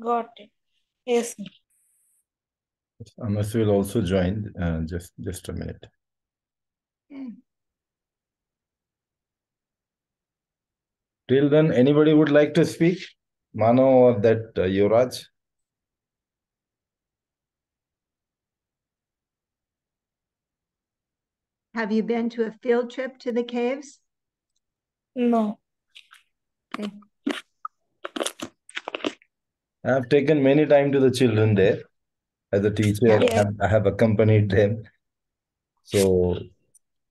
Got it. Yes. Anas will also join. Uh, just just a minute. Okay. Till then, anybody would like to speak? Mano or that uh, Yuvraj? Have you been to a field trip to the caves? No. Okay. I have taken many time to the children there. As a teacher, I Yeah. have, I have accompanied them. So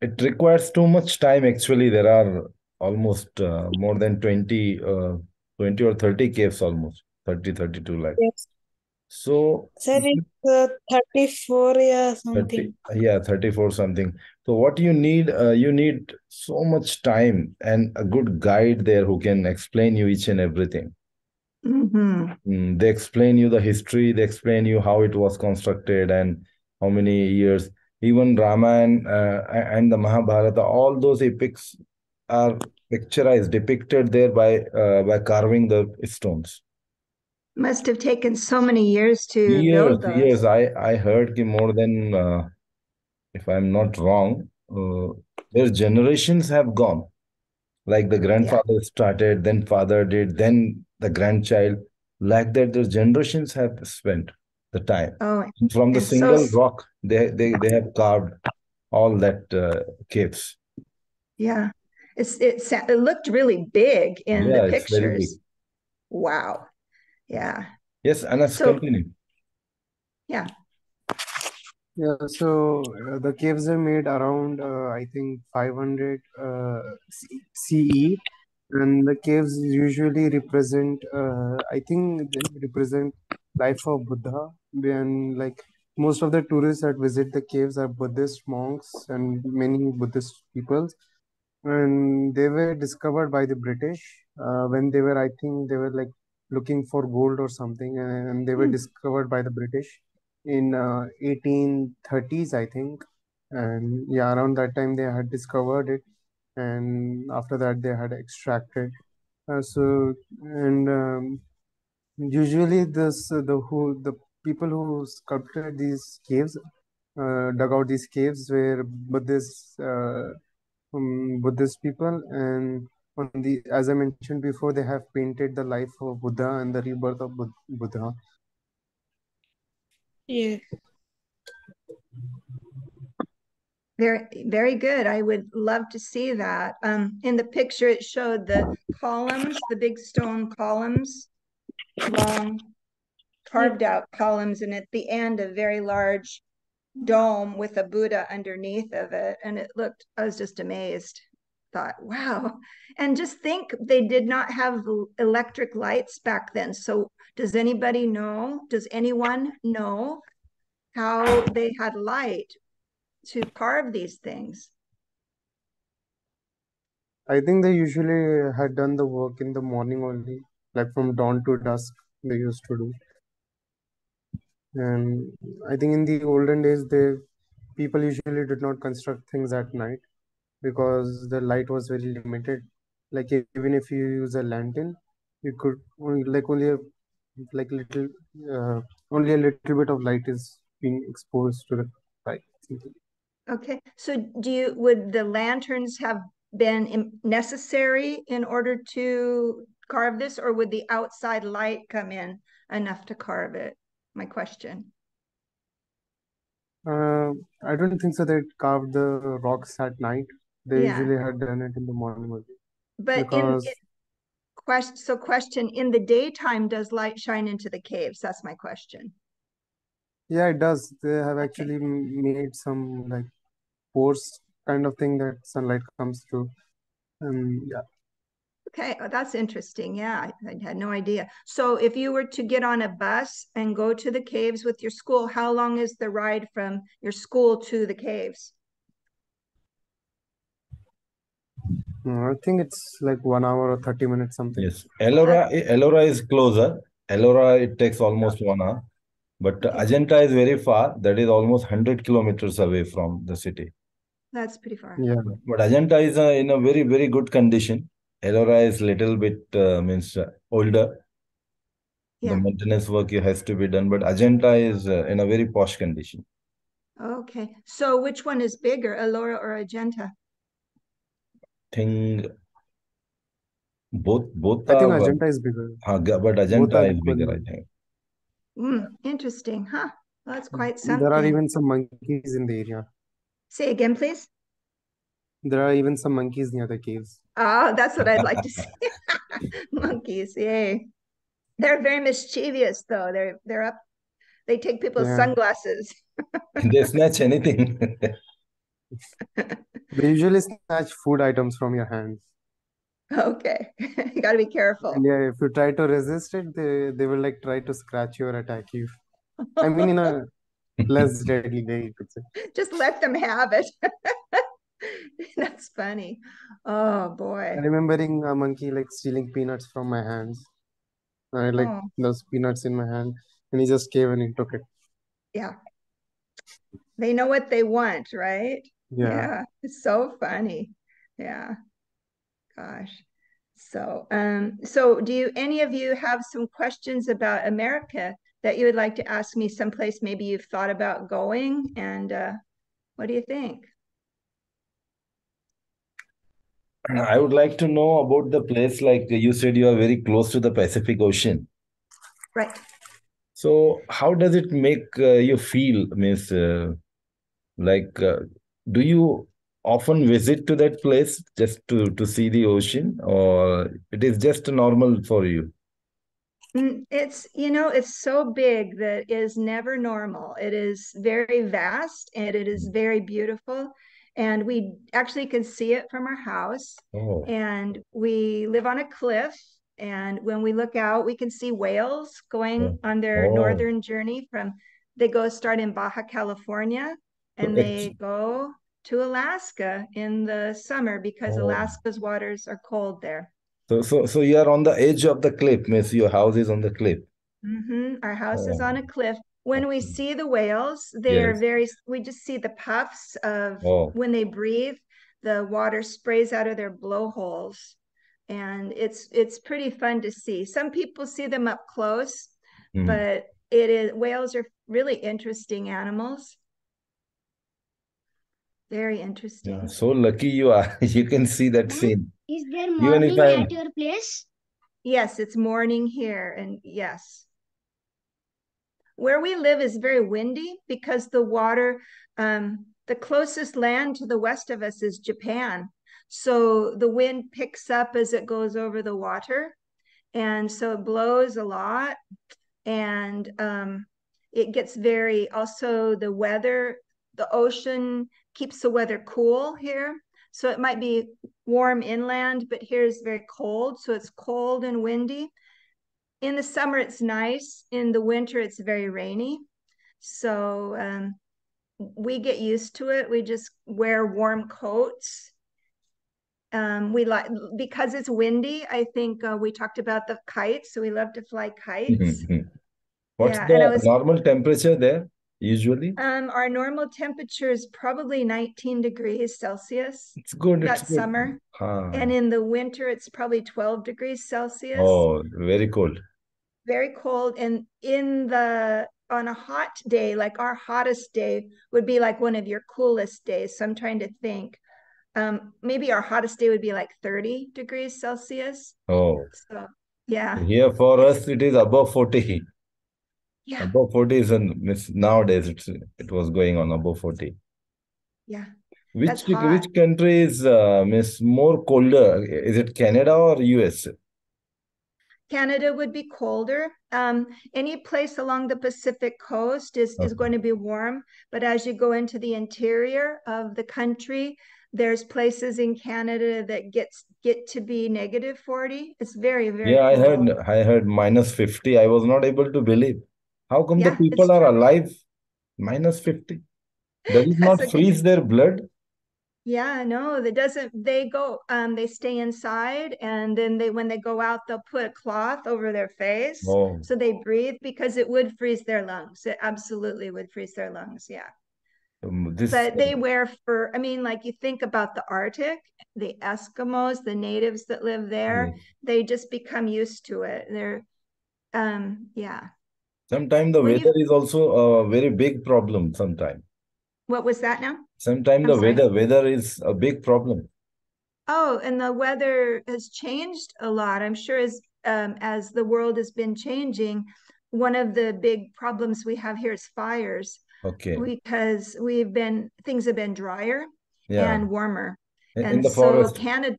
it requires too much time. Actually, there are almost uh, more than 20, uh, 20 or 30 caves almost, 30, 32 lakh. Yes. So Sir, it's uh, 34 yeah, 30, something. yeah, 34 something. So what you need, uh, you need so much time and a good guide there who can explain you each and everything. Hmm Mm, they explain you the history, they explain you how it was constructed and how many years. Even Ramayana uh, and the Mahabharata, all those epics are picturized, depicted there by uh, by carving the stones. Must have taken so many years to Years, build those. years. I I heard ki more than, uh, if I'm not wrong, uh, their generations have gone. Like the grandfather started, then father did, then the grandchild. Like that, the generations have spent the time. Oh, From the And so single rock, they, they, they have carved all that uh, caves. yeah. It's it, sa- it looked really big in Yeah, the it's very big. pictures. Wow. Yeah. Yes, Anas, So- continue. Yeah. Yeah, so uh, the caves are made around uh, I think 500 uh, C- CE, and the caves usually represent uh, I think they represent life of Buddha. And like most of the tourists that visit the caves are Buddhist monks and many Buddhist peoples, and they were discovered by the British uh, when they were I think they were like looking for gold or something, and they were Hmm. discovered by the British in uh, 1830s, I think. And yeah, around that time they had discovered it, and after that they had extracted. Uh, so and um, usually this uh, the who the people who sculpted these caves, uh, dug out these caves were Buddhist uh, um, Buddhist people, and on the as I mentioned before, they have painted the life of Buddha and the rebirth of Buddha. Yes. Very, very good. I would love to see that. Um, in the picture, it showed the columns, the big stone columns, long carved out columns, and at the end, a very large dome with a Buddha underneath of it. And it looked, I was just amazed. Thought, wow. And just think they did not have electric lights back then. So does anybody know? Does anyone know how they had light to carve these things? I think they usually had done the work in the morning only, like from dawn to dusk, they used to do. And I think in the olden days, they people usually did not construct things at night because the light was very limited. Like even if you use a lantern, you could only like only a like little uh, only a little bit of light is being exposed to the light. Okay, so do you, would the lanterns have been necessary in order to carve this, or would the outside light come in enough to carve it? My question. Uh, I don't think so. They carved the rocks at night. They Yeah. usually had done it in the morning. But Because in question, so question, in the daytime, does light shine into the caves? That's my question. yeah, it does. They have actually m- made some like pores kind of thing that sunlight comes through. And yeah, Okay, oh, that's interesting. Yeah, I, I had no idea. So if you were to get on a bus and go to the caves with your school, how long is the ride from your school to the caves? Uh, I think it's like one hour or 30 minutes something. Yes, Ellora, Ellora is closer. Ellora, it takes almost one hour. But Okay. Ajanta is very far. That is almost 100 kilometers away from the city. That's pretty far. Yeah. But Ajanta is uh, in a very, very good condition. Ellora is little bit uh, means uh, older. The maintenance work has to be done, but Ajanta is uh, in a very posh condition. Okay. So which one is bigger, Ellora or Ajanta? Think both both I think are, Ajanta is bigger. uh, but Both Ajanta is bigger, I think. Mm, interesting, huh? Well, that's quite some. There are even some monkeys in the area. Say again, please. There are even some monkeys near the caves. Oh, that's what I'd like to see. Monkeys, yay. They're very mischievous though. They're they're up. They take people's Yeah. sunglasses. They snatch anything. They usually snatch food items from your hands. Okay. You gotta be careful. And yeah, if you try to resist it, they they will like try to scratch you or attack you. I mean, in a less deadly way, you could say. Just let them have it. That's funny. Oh boy. Remembering a monkey like stealing peanuts from my hands. I had like Oh, those peanuts in my hand, and he just came and he took it. yeah. They know what they want, right? Yeah. Yeah, it's so funny. Yeah. Gosh. So, um, so do you any of you have some questions about America that you would like to ask me someplace maybe you've thought about going? And uh, what do you think? I would like to know about the place. Like you said, you are very close to the Pacific Ocean. Right. So how does it make uh, you feel, Miss? Uh, like, uh, do you often visit to that place just to to see the ocean, or it is just normal for you? It's, you know, it's so big that is never normal. It is very vast and it is very beautiful. And we actually can see it from our house. Oh, And we live on a cliff. And when we look out, we can see whales going on their Oh. northern journey from, they go start in Baja California and they go to Alaska in the summer because Oh. Alaska's waters are cold there. So so so you are on the edge of the cliff, Miss. Your house is on the cliff. hmm Our house is on Oh. a cliff. When we see the whales, they are very, we just see the puffs of Oh. when they breathe, the water sprays out of their blowholes. And it's it's pretty fun to see. Some people see them up close, Mhm. but it is whales are really interesting animals. Very interesting. Yeah, so lucky you are. You can see that Hmm? scene. Is there morning I'm- at your place? Yes, it's morning here, and yes. Where we live is very windy because the water, um, the closest land to the west of us is Japan. So the wind picks up as it goes over the water. And so it blows a lot. And um, it gets very, also the weather, the ocean keeps the weather cool here. So it might be warm inland, but here is very cold. So it's cold and windy. In the summer, it's nice. In the winter, it's very rainy. So um, we get used to it. We just wear warm coats. Um, we like because it's windy. I think uh, we talked about the kites, so we love to fly kites. Mhm. What's Yeah, the was- normal temperature there usually? Um, our normal temperature is probably 19 degrees Celsius. It's good. It's That's good. summer. Ah. And in the winter, it's probably 12 degrees Celsius. Oh, very cold. Very cold. And in the on a hot day, like our hottest day would be like one of your coolest days. So I'm trying to think. Um, maybe our hottest day would be like 30 degrees Celsius. Oh, So yeah, here for us it is above 40. Yeah, Above 40 is an, miss- nowadays it's, it was going on above 40. yeah. Which which country is uh, miss more colder? Is it Canada or US? Canada would be colder. Um, any place along the Pacific coast is, is going to be warm, but as you go into the interior of the country, there's places in Canada that gets get to be negative 40. It's very, very Yeah, I heard. I heard minus 50. I was not able to believe. How come the Yeah, it's people are true. alive? Minus 50. Does it not freeze their blood? Yeah, no, that doesn't, they go, um, they stay inside and then they, when they go out, they'll put a cloth over their face. Oh, So they breathe because it would freeze their lungs. It absolutely would freeze their lungs. Yeah. um, this But they wear fur. I mean, like you think about the Arctic, the Eskimos, the natives that live there, Yes. they just become used to it. They're Um, yeah. Sometimes the you- weather is also a very big problem. Sometimes. What was that now? Sometimes I'm the sorry? weather weather is a big problem. Oh, and the weather has changed a lot. I'm sure as um, as the world has been changing, one of the big problems we have here is fires Okay. because we've been things have been drier Yeah. and warmer. In- in And the so forest. Canada,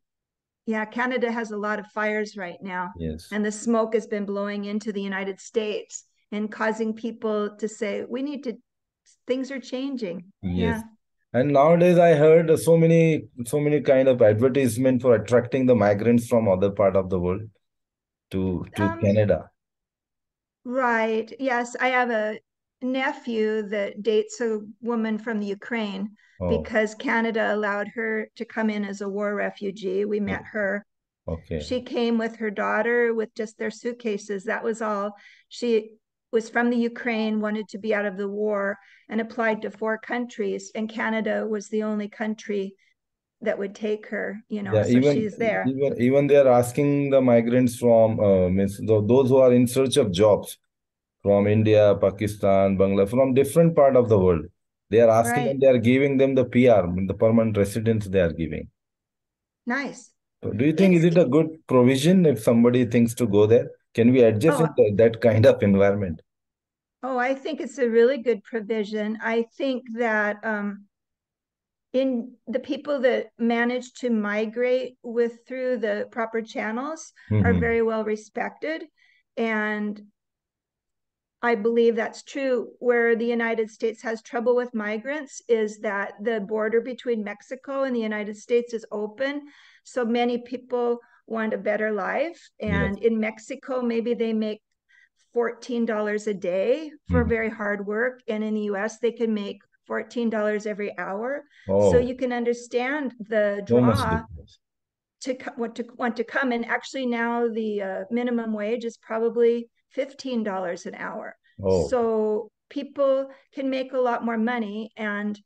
yeah, Canada has a lot of fires right now. Yes. And the smoke has been blowing into the United States and causing people to say, we need to, things are changing. Yes. Yeah. And nowadays I heard so many so many kind of advertisement for attracting the migrants from other part of the world to to Um, Canada. Right. Yes, I have a nephew that dates a woman from the Ukraine Oh, because Canada allowed her to come in as a war refugee. We met her. okay. She came with her daughter with just their suitcases. That was all. She was from the Ukraine, wanted to be out of the war, and applied to four countries. And Canada was the only country that would take her, you know, Yeah, so even she's there. even even they are asking the migrants from uh, those who are in search of jobs from India, Pakistan, Bangladesh, from different part of the world. They are asking Right. and they are giving them the PR, the permanent residence they are giving. Nice. So do you think is it a good provision if somebody thinks to go there? Can we adjust Oh, in that, kind of environment? Oh, I think it's a really good provision. I think that um, in the people that manage to migrate with through the proper channels are Mhm. very well respected. And I believe that's true. Where the United States has trouble with migrants is that the border between Mexico and the United States is open. So many people want a better life. And in Mexico, maybe they make $14 a day for Mhm. very hard work. And in the US, they can make $14 every hour. Oh, So you can understand the draw to want to want to come and actually now the uh, minimum wage is probably $15 an hour Oh, so people can make a lot more money and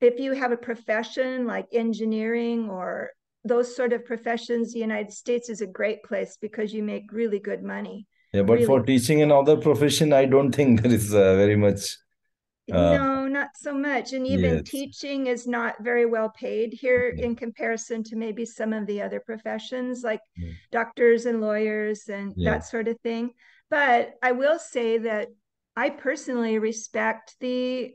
if you have a profession like engineering or those sort of professions the united states is a great place because you make really good money yeah, but for really. teaching another profession, I don't think there is uh, very much. Uh, no not so much and even yes. teaching is not very well paid here Okay. in comparison to maybe some of the other professions like Yeah. doctors and lawyers and Yeah. that sort of thing but i will say that i personally respect the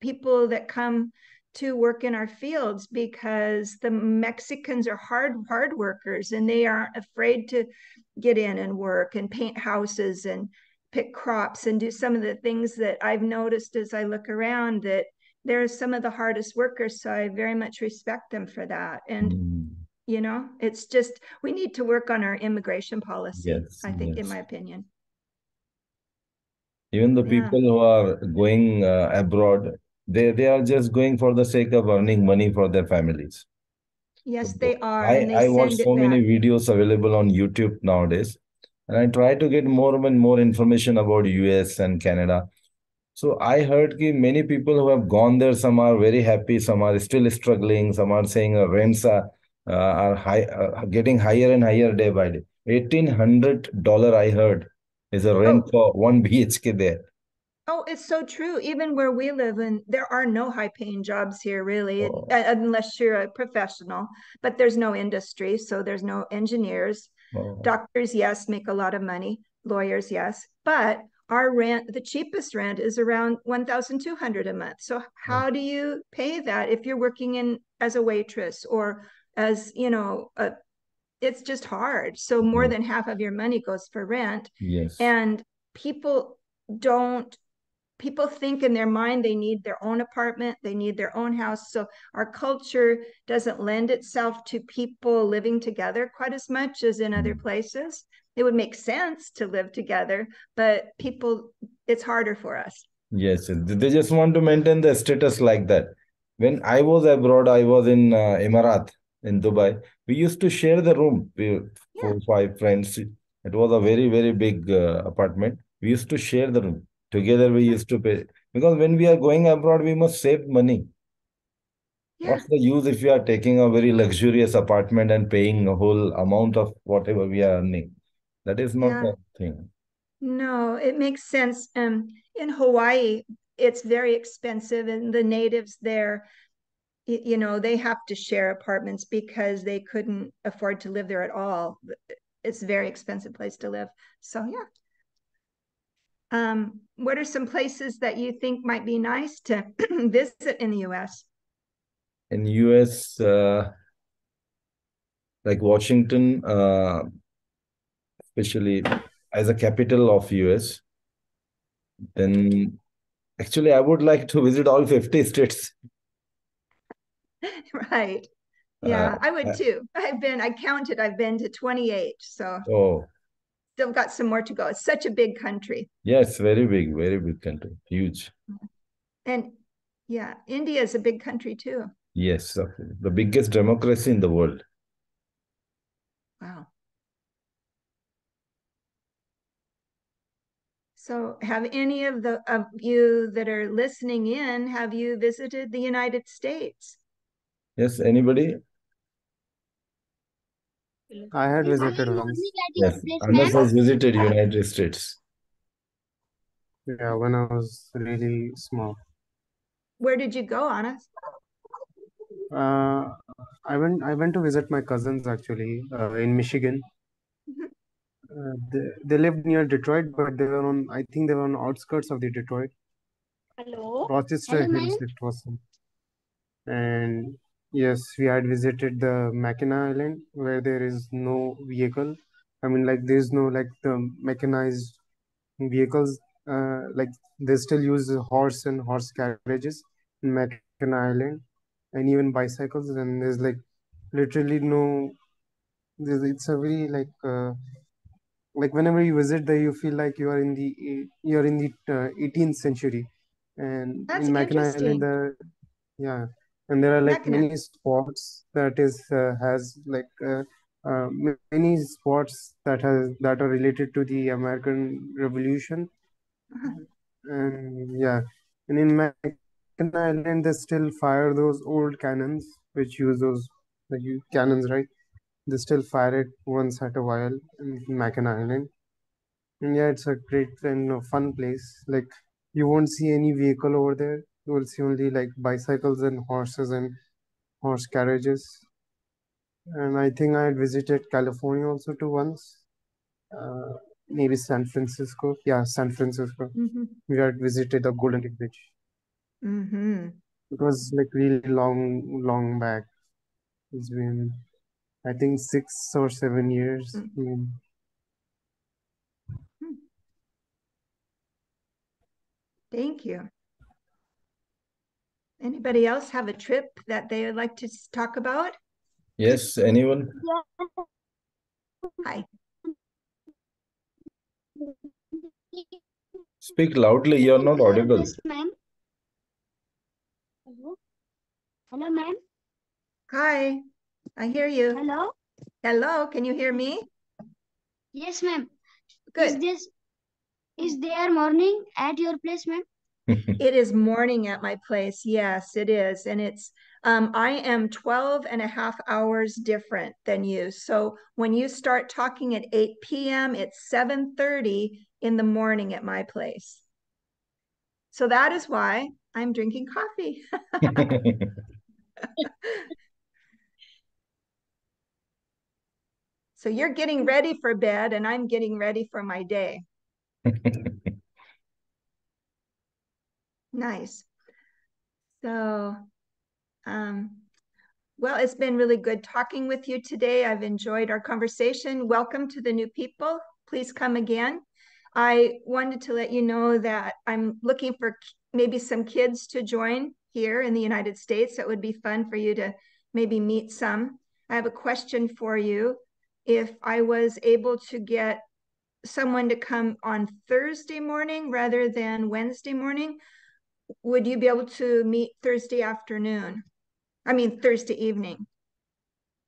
people that come to work in our fields because the mexicans are hard hard workers and they aren't afraid to get in and work and paint houses and pick crops and do some of the things that I've noticed as I look around that they're some of the hardest workers. So I very much respect them for that. And, Mm, you know, it's just, we need to work on our immigration policy, Yes, I think, in my opinion. Even the Yeah. people who are going uh, abroad, they they are just going for the sake of earning money for their families. Yes, So they are. I, they I watch so many back. videos available on YouTube nowadays, and I try to get more and more information about US and Canada. So I heard that many people who have gone there, some are very happy, some are still struggling, some are saying uh, rents are uh, are high, uh, getting higher and higher day by day. $1,800 I heard is a rent Oh. for one BHK there. Oh, it's so true. Even where we live and there are no high paying jobs here, really, Oh. unless you're a professional, but there's no industry. So there's no engineers. Oh, Doctors, yes, make a lot of money. Lawyers, yes. But our rent, the cheapest rent is around 1,200 a month. So how do you pay that if you're working in as a waitress or as, you know, a, it's just hard. So more Yeah. than half of your money goes for rent. yes. And people don't people think in their mind they need their own apartment, they need their own house. So our culture doesn't lend itself to people living together quite as much as in other Mm. places. It would make sense to live together, but people, it's harder for us. Yes, yes. they just want to maintain the status like that. When I was abroad, I was in uh, Emirat in Dubai. We used to share the room. We four five friends. It was a very very big uh, apartment. We used to share the room together. We used to pay because when we are going abroad, we must save money. Yeah. What's the use if you are taking a very luxurious apartment and paying a whole amount of whatever we are earning? That is not Yeah. the thing. No, it makes sense. Um, in Hawaii, it's very expensive, and the natives there, you know, they have to share apartments because they couldn't afford to live there at all. It's a very expensive place to live. So yeah. Um, what are some places that you think might be nice to visit in the US? In US, uh, like Washington, uh, especially as a capital of US, then actually I would like to visit all 50 states. Right. Uh, Yeah, I would uh, too. I've been, I counted, I've been to 28, so oh, still got some more to go. It's such a big country. yes, very big, very big country, huge. And yeah, India is a big country too. Yes, the biggest democracy in the world. Wow. So have any of the of you that are listening in, have you visited the United States? Yes, anybody? I had Yes, visited once. morning at your Yes, place, Anas has visited United States. Yeah, when I was really small. Where did you go, Anna? Uh, I went I went to visit my cousins actually uh, in Michigan. Mhm. Uh, they, they lived near Detroit, but they were on I think they were on outskirts of the Detroit. Hello. Rochester Hello, Hills ma'am. it was. And yes, we had visited the Mackinac Island where there is no vehicle. I mean, like there's no like the mechanized vehicles. Uh, like they still use horse and horse carriages in Mackinac Island, and even bicycles. And there's like literally no. There's, it's a very like uh, like whenever you visit there, you feel like you are in the you're in the uh, 18th century. And That's in Mackinac interesting. Island, yeah, and there are like many spots that is uh, has like uh, uh, many spots that has that are related to the American Revolution, Uh-huh. and yeah, and in Mackinac Island they still fire those old cannons which use those like you cannons, right? They still fire it once at a while in Mackinac Island, and yeah, it's a great and uh, fun place. Like you won't see any vehicle over there. You will see only like bicycles and horses and horse carriages. And I think I had visited California also too once. Uh, maybe San Francisco. Yeah, San Francisco. Mhm. We had visited the Golden Gate Bridge. Mhm. It was like really long, long back. It's been, I think, six or seven years. Mm. Mm. Thank you. Anybody else have a trip that they would like to talk about? Yes, anyone? Hi. Speak loudly, you're not Hello, audible. Yes, ma'am. Hello. Hello, ma'am. Hi. I hear you. Hello. Hello, can you hear me? Yes, ma'am. Good. Is this is there morning at your place, ma'am? It is morning at my place. Yes, it is. And it's, um, I am 12 and a half hours different than you. So when you start talking at 8 p.m., it's 7:30 in the morning at my place. So that is why I'm drinking coffee. So you're getting ready for bed and I'm getting ready for my day. Nice. So, um, well, it's been really good talking with you today. I've enjoyed our conversation. Welcome to the new people. Please come again. I wanted to let you know that I'm looking for maybe some kids to join here in the United States. It would be fun for you to maybe meet some. I have a question for you. If I was able to get someone to come on Thursday morning rather than Wednesday morning, would you be able to meet Thursday afternoon? I mean, Thursday evening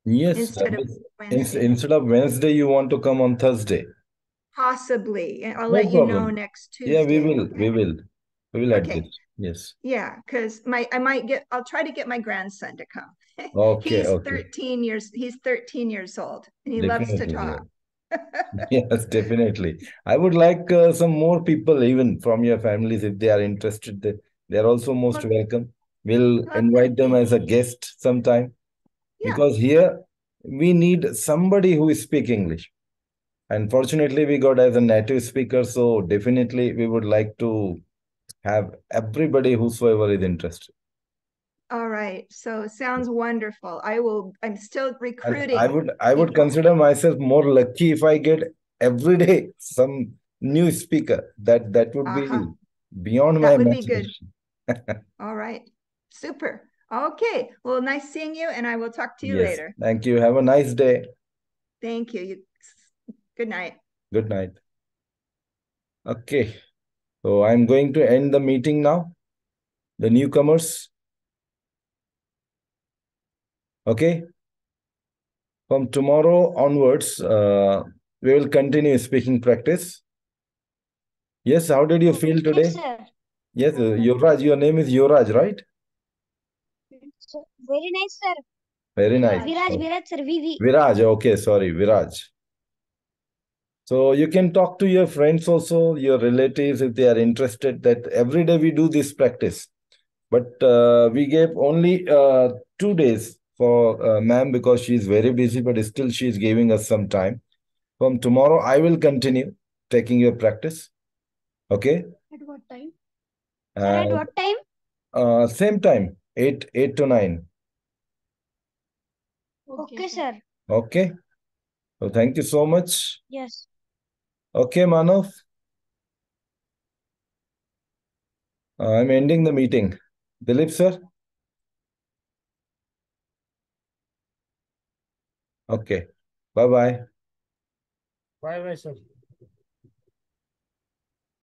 Yes, instead of Wednesday? instead of Wednesday, you want to come on Thursday. Possibly. I'll No let you know next next Yeah, we will, we will, we will Okay. adjust. Yes. Yeah, because my I might get I'll try to get my grandson to come. Okay, He's okay. 13 years he's 13 years old and he loves to Definitely, yeah. talk. Yes, definitely. I would like uh, some more people, even from your families, if they are interested. They, they are also most welcome. We'll invite them as a guest sometime Yeah. because here we need somebody who speak English. Unfortunately, we got as a native speaker, so definitely we would like to have everybody whosoever is interested. All right. So sounds wonderful. I will, I'm still recruiting. I would I would consider myself more lucky if I get every day some new speaker. That that would be Uh-huh. beyond my That would be good. Imagination. All right. Super. Okay. Well, nice seeing you and I will talk to you Yes. later. Thank you. Have a nice day. Thank you. You, good night. Good night. Okay. So I'm going to end the meeting now. The newcomers. Okay. From tomorrow onwards, uh, we will continue speaking practice. Yes, how did you feel Okay, today? sir. Yes, uh, Yuvraj, your name is Yuvraj, right? Very nice, sir. Very nice. Viraj, So- Viraj, sir. VV. Viraj, okay, sorry, Viraj. So you can talk to your friends also, your relatives, if they are interested, that every day we do this practice. But uh, we gave only uh, two days for uh, ma'am because she is very busy, but still she is giving us some time. From tomorrow, I will continue taking your practice. Okay? At what time? Sir, at what time? uh, same time, 8, 8 to 9. Okay, sir. Okay? So thank you so much. Yes. Okay, Manav. I'm ending the meeting. Dilip, sir? Okay. Bye-bye. Bye bye, sir.